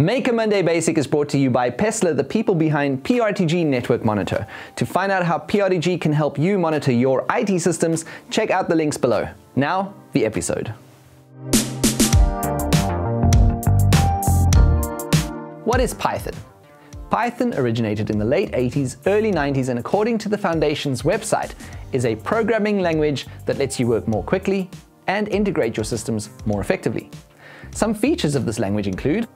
Maker Monday Basic is brought to you by Paessler, the people behind PRTG Network Monitor. To find out how PRTG can help you monitor your IT systems, check out the links below. Now, the episode. What is Python? Python originated in the late 80s, early 90s, and according to the Foundation's website, is a programming language that lets you work more quickly and integrate your systems more effectively. Some features of this language include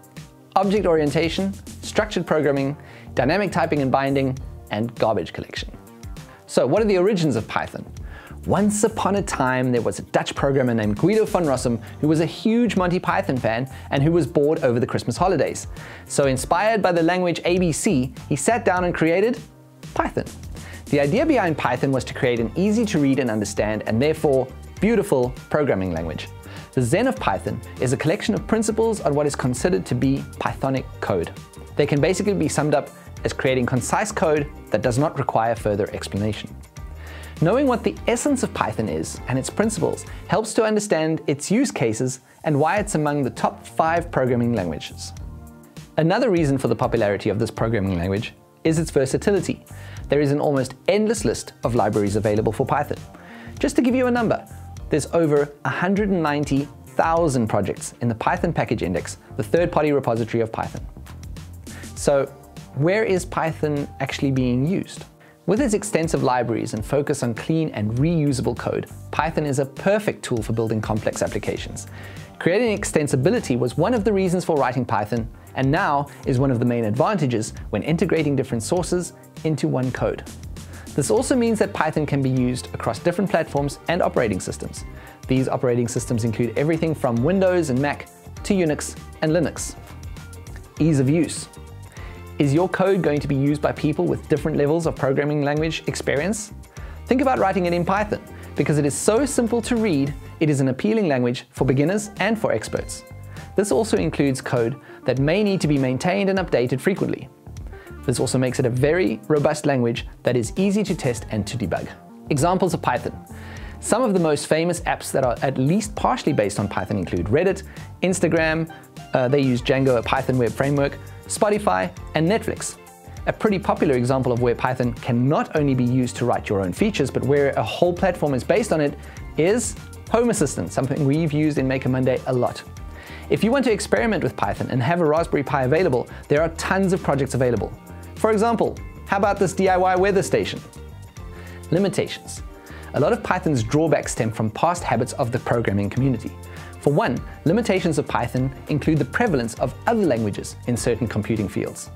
object orientation, structured programming, dynamic typing and binding, and garbage collection. So what are the origins of Python? Once upon a time, there was a Dutch programmer named Guido van Rossum who was a huge Monty Python fan and who was bored over the Christmas holidays. So inspired by the language ABC, he sat down and created Python. The idea behind Python was to create an easy to read and understand and therefore beautiful programming language. The Zen of Python is a collection of principles on what is considered to be Pythonic code. They can basically be summed up as creating concise code that does not require further explanation. Knowing what the essence of Python is and its principles helps to understand its use cases and why it's among the top five programming languages. Another reason for the popularity of this programming language is its versatility. There is an almost endless list of libraries available for Python. Just to give you a number, there's over 190,000 projects in the Python Package Index, the third-party repository of Python. So where is Python actually being used? With its extensive libraries and focus on clean and reusable code, Python is a perfect tool for building complex applications. Creating extensibility was one of the reasons for writing Python, and now is one of the main advantages when integrating different sources into one code. This also means that Python can be used across different platforms and operating systems. These operating systems include everything from Windows and Mac to Unix and Linux. Ease of use. Is your code going to be used by people with different levels of programming language experience? Think about writing it in Python. Because it is so simple to read, it is an appealing language for beginners and for experts. This also includes code that may need to be maintained and updated frequently. This also makes it a very robust language that is easy to test and to debug. Examples of Python. Some of the most famous apps that are at least partially based on Python include Reddit, Instagram, uh, they use Django, a Python web framework, Spotify, and Netflix. A pretty popular example of where Python can not only be used to write your own features, but where a whole platform is based on it is Home Assistant, something we've used in Maker Monday a lot. If you want to experiment with Python and have a Raspberry Pi available, there are tons of projects available. For example, how about this DIY weather station? Limitations. A lot of Python's drawbacks stem from past habits of the programming community. For one, limitations of Python include the prevalence of other languages in certain computing fields.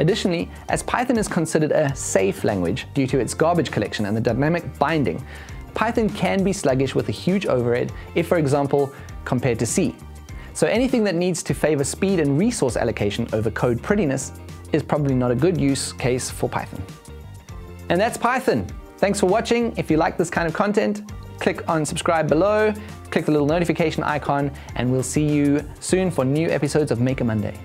Additionally, as Python is considered a safe language due to its garbage collection and the dynamic binding, Python can be sluggish with a huge overhead if, for example, compared to C. So anything that needs to favor speed and resource allocation over code prettiness is probably not a good use case for Python. And that's Python. Thanks for watching. If you like this kind of content, click on subscribe below, click the little notification icon, and we'll see you soon for new episodes of Maker Monday.